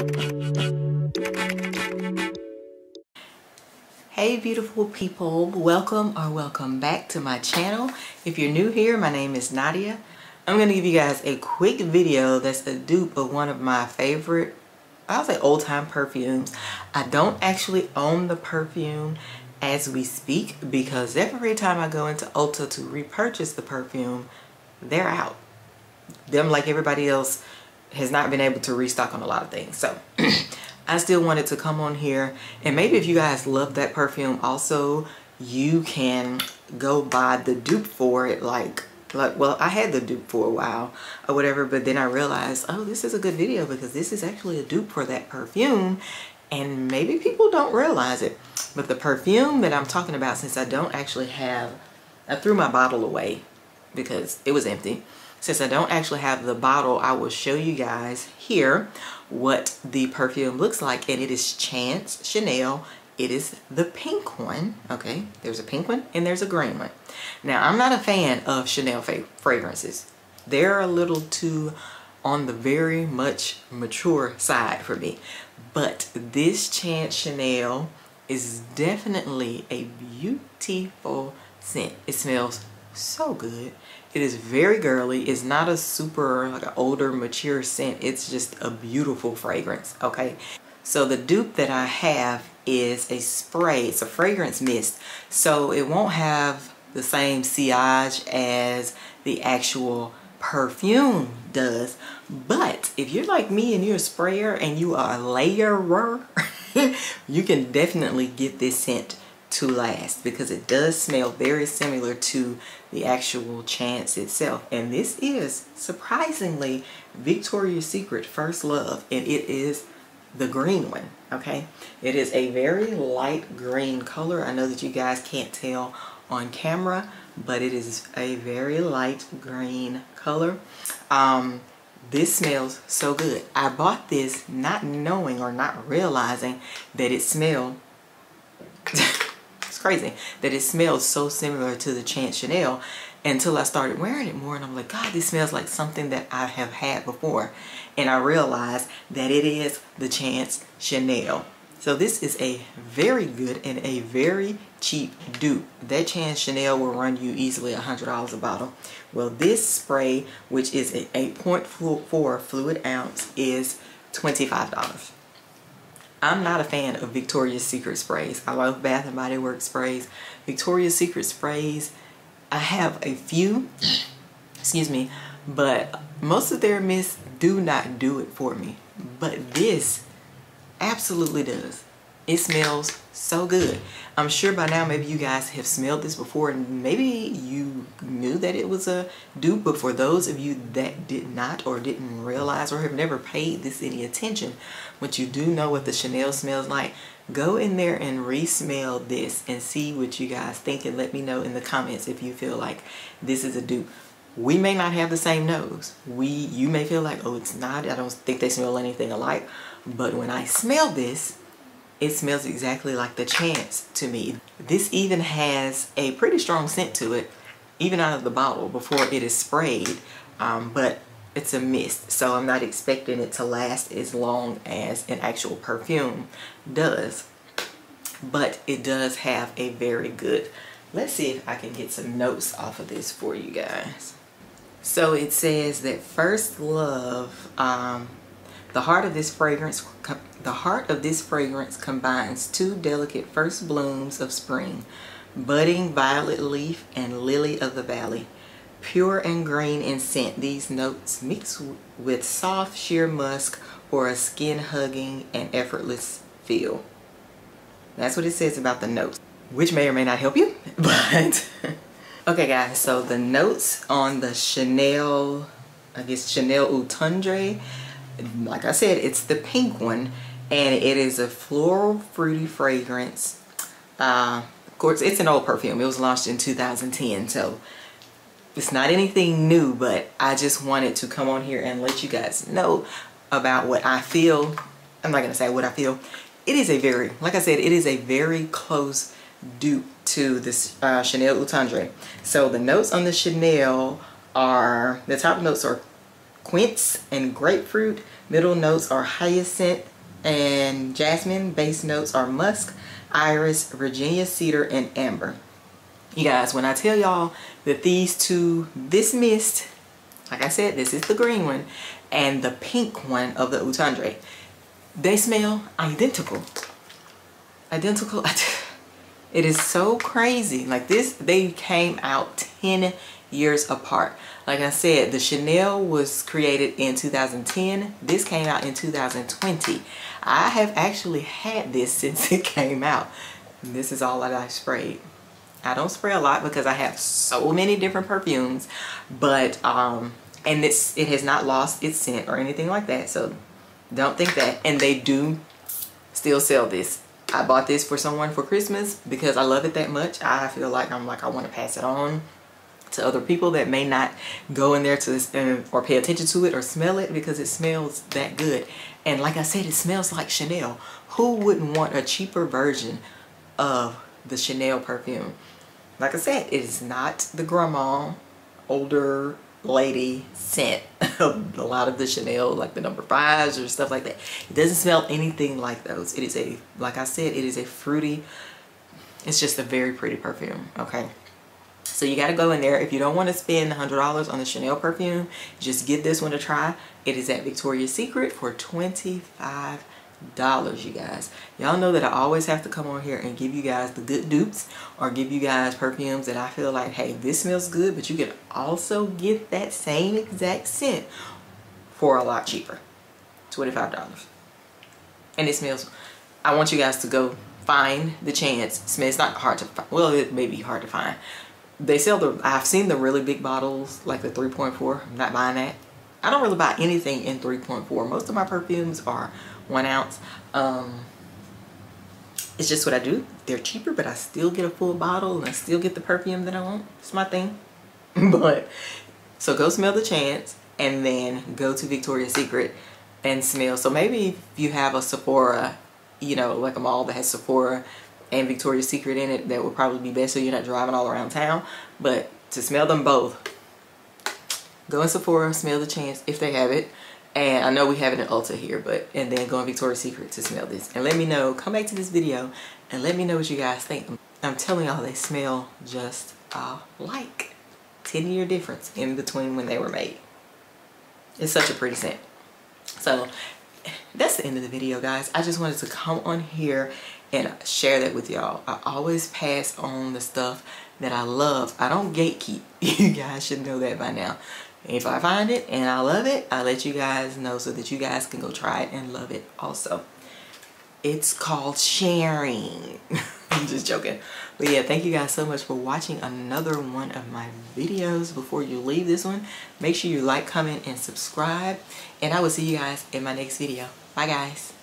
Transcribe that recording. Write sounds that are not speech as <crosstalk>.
Hey beautiful people, welcome or welcome back to my channel. If you're new here, my name is Nidiya. I'm to give you guys a quick video that's a dupe of one of my favorite, I'll say old time perfumes. I don't actually own the perfume as we speak because every time I go into Ulta to repurchase the perfume, they're out. Them like everybody else has not been able to restock on a lot of things. So <clears throat> I still wanted to come on here. And maybe if you guys love that perfume also you can go buy the dupe for it like like well I had the dupe for a while or whatever but then I realized oh this is a good video because this is actually a dupe for that perfume. And maybe people don't realize it but the perfume that I'm talking about since I don't actually have I threw my bottle away because it was empty since I don't actually have the bottle I will show you guys here what the perfume looks like and it is Chance Chanel. It is the pink one okay? There's a pink one and there's a green one. Now I'm not a fan of Chanel fragrances. They're a little too on the very much mature side for me. But this Chance Chanel is definitely a beautiful scent. It smells so good it is very girly. It's not a super like an older mature scent. It's just a beautiful fragrance. Okay. So the dupe that I have is a spray. It's a fragrance mist. So it won't have the same sillage as the actual perfume does. But if you're like me and you're a sprayer and you are a layerer, <laughs> you can definitely get this scent to last because it does smell very similar to the actual chance itself. And this is surprisingly Victoria's Secret First Love and it is the green one okay? It is a very light green color. I know that you guys can't tell on camera but it is a very light green color. Um, this smells so good. I bought this not knowing or not realizing that it smelled crazy that it smells so similar to the Chance Chanel until I started wearing it more and I'm like God this smells like something that I have had before. And I realized that it is the Chance Chanel. So this is a very good and a very cheap dupe. That Chance Chanel will run you easily a hundred dollars a bottle. Well this spray which is a 8.4 fluid ounce is $25 I'm not a fan of Victoria's Secret sprays. I love Bath and Body Works sprays. Victoria's Secret sprays, I have a few, excuse me, but most of their mists do not do it for me. But this absolutely does. It smells so good. I'm sure by now maybe you guys have smelled this before and maybe you knew that it was a dupe, but for those of you that did not or didn't realize or have never paid this any attention, but you do know what the Chanel smells like, go in there and re-smell this and see what you guys think and let me know in the comments if you feel like this is a dupe. We may not have the same nose. We, You may feel like, oh, it's not. I don't think they smell anything alike. But when I smell this, it smells exactly like the Chance to me. This even has a pretty strong scent to it, even out of the bottle before it is sprayed. Um, but it's a mist, so I'm not expecting it to last as long as an actual perfume does. But it does have a very good, let's see if I can get some notes off of this for you guys. So it says that First Love, um, the heart of this fragrance the heart of this fragrance combines two delicate first blooms of spring, budding violet leaf and lily of the valley. Pure and green in scent, these notes mix with soft sheer musk or a skin-hugging and effortless feel. That's what it says about the notes, which may or may not help you, <laughs> but... <laughs> okay guys, so the notes on the Chanel, I guess Chanel Eau like I said, it's the pink one and it is a floral fruity fragrance. Uh, of course, it's an old perfume. It was launched in 2010, so it's not anything new, but I just wanted to come on here and let you guys know about what I feel. I'm not going to say what I feel. It is a very, like I said, it is a very close dupe to this uh, Chanel Eau Tendre. So the notes on the Chanel are, the top notes are quince and grapefruit. Middle notes are hyacinth and jasmine. Base notes are musk, iris, Virginia cedar, and amber. You guys, when I tell y'all that these two, this mist, like I said, this is the green one, and the pink one of the Eau Tendre, they smell identical. Identical. <laughs> It is so crazy. Like this, they came out 10 years apart. Like I said, the Chanel was created in 2010. This came out in 2020. I have actually had this <laughs> since it came out. This is all that I sprayed. I don't spray a lot because I have so many different perfumes, but um, and it's it has not lost its scent or anything like that. So don't think that. And they do still sell this. I bought this for someone for Christmas because I love it that much. I feel like I'm like I want to pass it on to other people that may not go in there to uh, or pay attention to it or smell it because it smells that good. And like I said, it smells like Chanel. Who wouldn't want a cheaper version of the Chanel perfume? Like I said, it is not the grandma, older lady scent <laughs> of a lot of the Chanel, like the number fives or stuff like that. It doesn't smell anything like those. It is a, like I said, it is a fruity, it's just a very pretty perfume, okay? So you got to go in there. If you don't want to spend $100 on the Chanel perfume, just give this one a try. It is at Victoria's Secret for 25 dollars you guys. Y'all know that i always have to come on here and give you guys the good dupes or give you guys perfumes that i feel like hey this smells good but you can also get that same exact scent for a lot cheaper. 25 dollars. And it smells i want you guys to go find the chance. It's not hard to find well it may be hard to find they sell the i've seen the really big bottles like the 3.4 i'm not buying that i don't really buy anything in 3.4 most of my perfumes are one ounce. Um, it's just what I do. They're cheaper, but I still get a full bottle and I still get the perfume that I want. It's my thing. <laughs> but, so go smell the chance and then go to Victoria's Secret and smell. So maybe if you have a Sephora, you know, like a mall that has Sephora and Victoria's Secret in it, that would probably be best so you're not driving all around town. But to smell them both, go in Sephora, smell the chance if they have it. And I know we have it in Ulta here, but and then go in Victoria's Secret to smell this. And let me know, come back to this video and let me know what you guys think. I'm telling y'all they smell just uh, like 10 year difference in between when they were made. It's such a pretty scent. So that's the end of the video guys. I just wanted to come on here and share that with y'all. I always pass on the stuff that I love. I don't gatekeep. <laughs> You guys should know that by now. If I find it and I love it, I let you guys know so that you guys can go try it and love it also. It's called sharing. <laughs> <laughs> I'm just joking. But yeah, thank you guys so much for watching another one of my videos. Before you leave this one, make sure you like, comment, and subscribe. And I will see you guys in my next video. Bye guys.